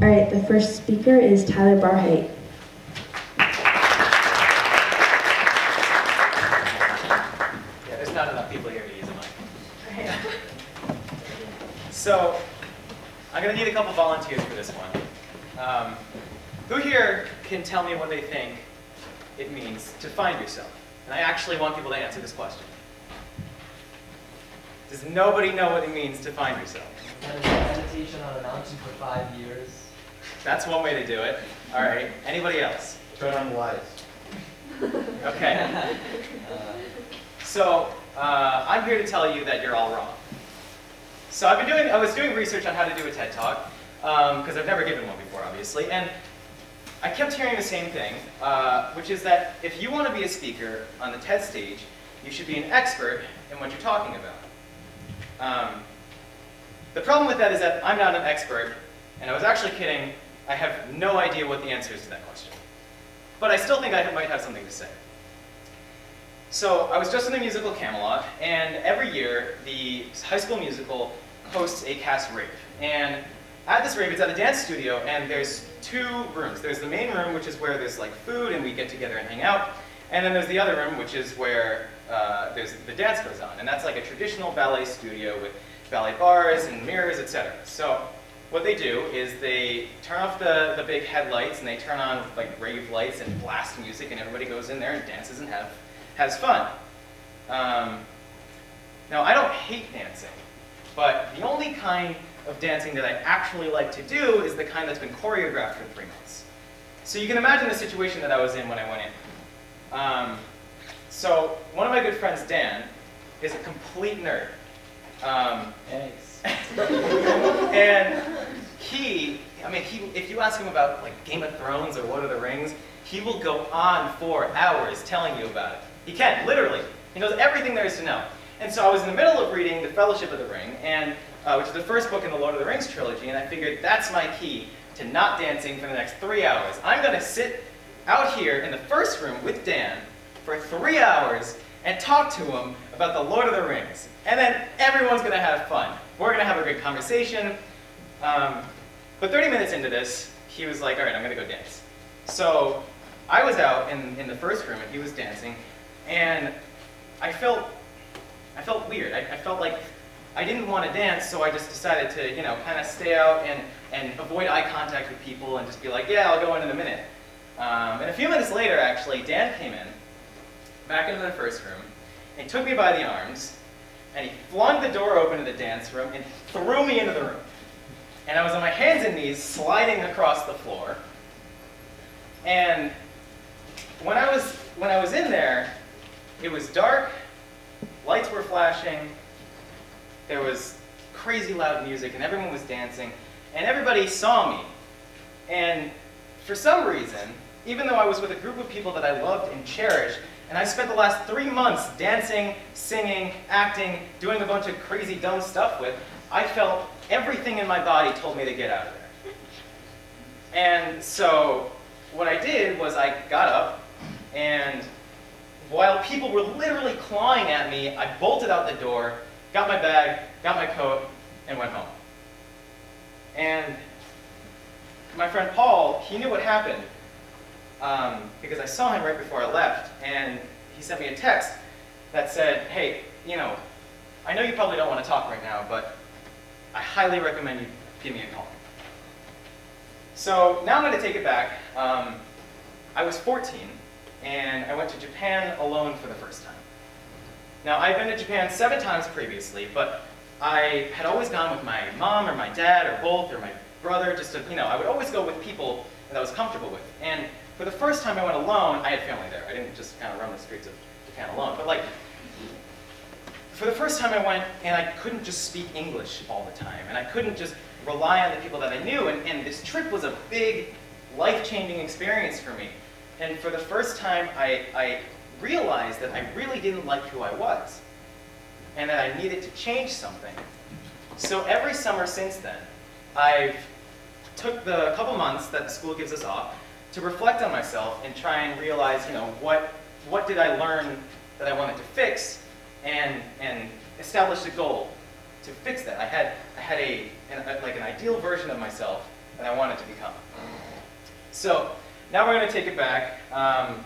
All right, the first speaker is Tyler Barhydt. Yeah, there's not enough people here to use a mic. So, I'm going to need a couple volunteers for this one. Um, who here can tell me what they think it means to find yourself? And I actually want people to answer this question. Does nobody know what it means to find yourself? Meditation on a mountain for five years. That's one way to do it. All right. Anybody else? Turn on the lights. Okay. Uh, So uh, I'm here to tell you that you're all wrong. So I've been doing, I was doing research on how to do a TED Talk, because I've never given one before, obviously, and I kept hearing the same thing, uh, which is that if you want to be a speaker on the TED stage, you should be an expert in what you're talking about. Um, the problem with that is that I'm not an expert, and I was actually kidding. I have no idea what the answer is to that question. But I still think I might have something to say. So I was just in the musical Camelot, and every year the High School Musical hosts a cast rave. And at this rave, it's at a dance studio, and there's two rooms. There's the main room, which is where there's like food and we get together and hang out, and then there's the other room, which is where uh, there's the dance goes on, and that's like a traditional ballet studio with ballet bars and mirrors, etc. So what they do is they turn off the, the big headlights and they turn on like rave lights and blast music, and everybody goes in there and dances and have has fun. Um, now, I don't hate dancing, but the only kind of dancing that I actually like to do is the kind that's been choreographed for three months. So you can imagine the situation that I was in when I went in. Um, so one of my good friends, Dan, is a complete nerd. Um, Thanks. and he, I mean, he, if you ask him about like Game of Thrones or Lord of the Rings, he will go on for hours telling you about it. He can, literally. He knows everything there is to know. And so I was in the middle of reading The Fellowship of the Ring, and uh, which is the first book in the Lord of the Rings trilogy, and I figured that's my key to not dancing for the next three hours. I'm going to sit out here in the first room with Dan for three hours and talk to him about the Lord of the Rings. And then everyone's going to have fun. We're going to have a good conversation. Um, but 30 minutes into this, he was like, all right, I'm going to go dance. So I was out in, in the first room, and he was dancing, and I felt, I felt weird. I, I felt like I didn't want to dance, so I just decided to, you know, kind of stay out and, and avoid eye contact with people and just be like, yeah, I'll go in in a minute. Um, and a few minutes later, actually, Dan came in, back into the first room, and took me by the arms, and he flung the door open to the dance room and threw me into the room. And I was on my hands and knees sliding across the floor. And when I was, when I was in there, it was dark, lights were flashing, there was crazy loud music, and everyone was dancing, and everybody saw me. And for some reason, even though I was with a group of people that I loved and cherished, and I spent the last three months dancing, singing, acting, doing a bunch of crazy dumb stuff with, I felt everything in my body told me to get out of there. And so what I did was I got up, and while people were literally clawing at me, I bolted out the door, got my bag, got my coat, and went home. And my friend Paul, he knew what happened um, because I saw him right before I left, and he sent me a text that said, hey, you know, I know you probably don't want to talk right now, but I highly recommend you give me a call. So now I'm going to take it back. Um, I was 14, and I went to Japan alone for the first time. Now, I've been to Japan seven times previously, but I had always gone with my mom or my dad or both or my brother, just to, you know, I would always go with people that I was comfortable with. And for the first time I went alone, I had family there. I didn't just kind of run the streets of Japan alone. But like, for the first time I went and I couldn't just speak English all the time. And I couldn't just rely on the people that I knew. And, and this trip was a big, life-changing experience for me. And for the first time, I, I realized that I really didn't like who I was. And that I needed to change something. So every summer since then, I've took the couple months that the school gives us off to reflect on myself and try and realize, you know, what, what did I learn that I wanted to fix and, and establish a goal to fix that. I had, I had a, an, a, like an ideal version of myself that I wanted to become. So now we're going to take it back um,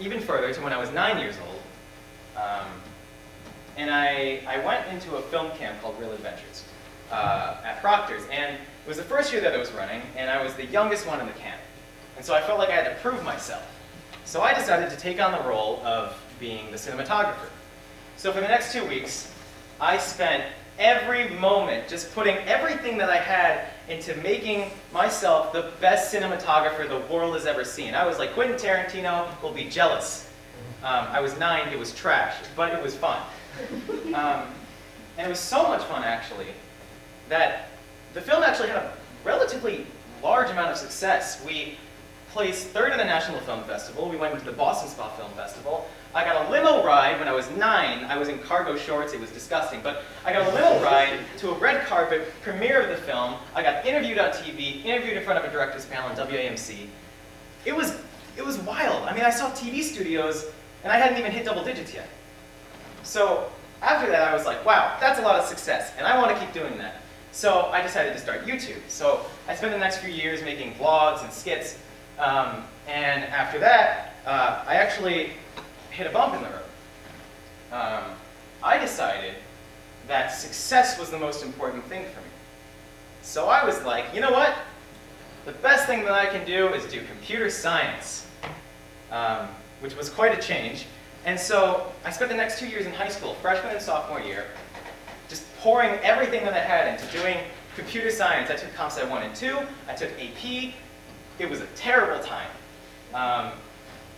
even further to when I was nine years old. Um, and I, I went into a film camp called Real Adventures uh, at Proctor's. And it was the first year that I was running, and I was the youngest one in the camp. And so I felt like I had to prove myself. So I decided to take on the role of being the cinematographer. So for the next two weeks, I spent every moment just putting everything that I had into making myself the best cinematographer the world has ever seen. I was like, Quentin Tarantino will be jealous. Um, I was nine, it was trash, but it was fun. Um, and it was so much fun, actually, that the film actually had a relatively large amount of success. We placed third in the National Film Festival. We went to the Boston Spa Film Festival. I got a limo ride when I was nine. I was in cargo shorts. It was disgusting. But I got a limo ride to a red carpet premiere of the film. I got interviewed on TV, interviewed in front of a director's panel on WAMC. It was, it was wild. I mean, I saw TV studios, and I hadn't even hit double digits yet. So after that, I was like, wow, that's a lot of success, and I want to keep doing that. So I decided to start YouTube. So I spent the next few years making vlogs and skits, um, and after that, uh, I actually hit a bump in the road. Um, I decided that success was the most important thing for me. So I was like, you know what? The best thing that I can do is do computer science, um, which was quite a change. And so I spent the next two years in high school, freshman and sophomore year, just pouring everything that I had into doing computer science. I took Comp Sci 1 and 2, I took AP. It was a terrible time. Um,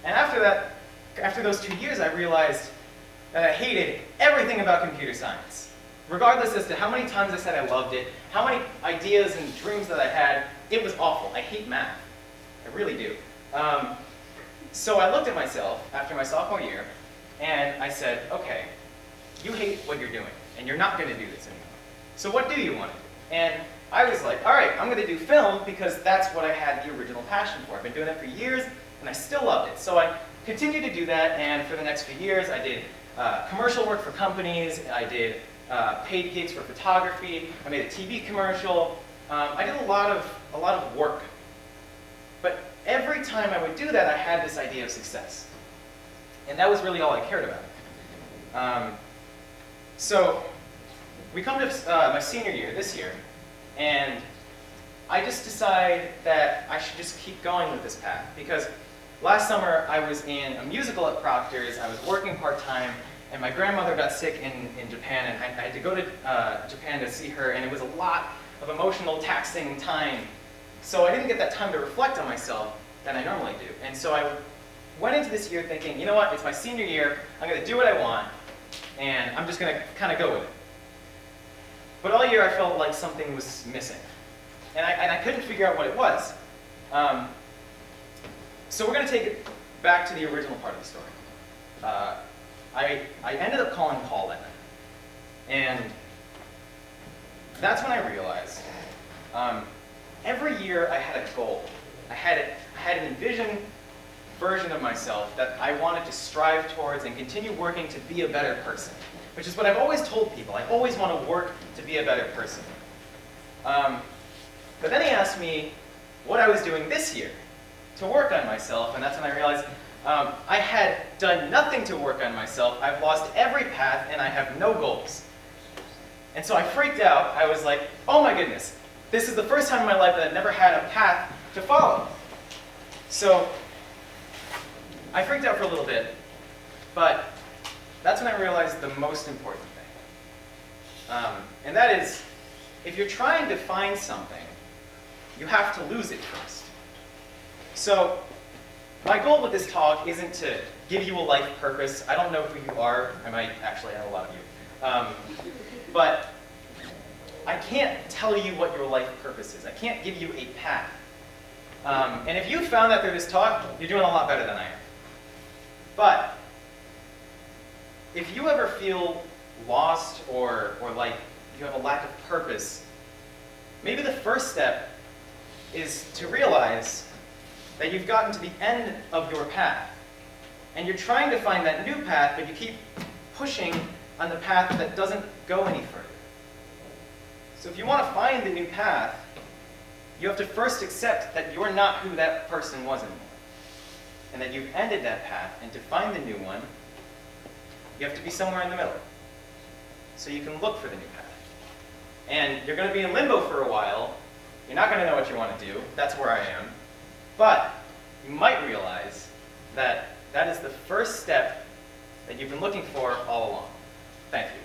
and after that, after those two years, I realized that I hated everything about computer science. Regardless as to how many times I said I loved it, how many ideas and dreams that I had, it was awful. I hate math. I really do. Um, so I looked at myself after my sophomore year, and I said, okay, you hate what you're doing, and you're not going to do this anymore. So what do you want? And I was like, all right, I'm going to do film because that's what I had the original passion for. I've been doing it for years, and I still loved it. So I continued to do that, and for the next few years, I did uh, commercial work for companies. I did uh, paid gigs for photography. I made a TV commercial. Um, I did a lot of a lot of work. But every time I would do that, I had this idea of success, and that was really all I cared about. Um, so we come to uh, my senior year this year, and I just decide that I should just keep going with this path because last summer I was in a musical at Proctor's. I was working part time, and my grandmother got sick in, in Japan, and I, I had to go to uh, Japan to see her, and it was a lot of emotional, taxing time. So I didn't get that time to reflect on myself that I normally do. And so I went into this year thinking, you know what, it's my senior year, I'm going to do what I want, and I'm just going to kind of go with it. But all year I felt like something was missing. And I, and I couldn't figure out what it was. Um, so we're going to take it back to the original part of the story. Uh, I, I ended up calling Paul that night. And that's when I realized um, every year I had a goal. I had, it, I had an envisioned version of myself that I wanted to strive towards and continue working to be a better person which is what I've always told people. I always want to work to be a better person. Um, but then he asked me what I was doing this year to work on myself, and that's when I realized um, I had done nothing to work on myself. I've lost every path, and I have no goals. And so I freaked out. I was like, oh my goodness, this is the first time in my life that I've never had a path to follow. So I freaked out for a little bit, but that's when I realized the most important thing. Um, and that is, if you're trying to find something, you have to lose it first. So my goal with this talk isn't to give you a life purpose. I don't know who you are. I might actually have a lot of you. Um, but I can't tell you what your life purpose is. I can't give you a path. Um, and if you found that through this talk, you're doing a lot better than I am. But if you ever feel lost or, or like you have a lack of purpose, maybe the first step is to realize that you've gotten to the end of your path. And you're trying to find that new path, but you keep pushing on the path that doesn't go any further. So if you want to find the new path, you have to first accept that you're not who that person was anymore. And that you've ended that path. And to find the new one, you have to be somewhere in the middle. So you can look for the new path. And you're going to be in limbo for a while. You're not going to know what you want to do. That's where I am. But you might realize that that is the first step that you've been looking for all along. Thank you.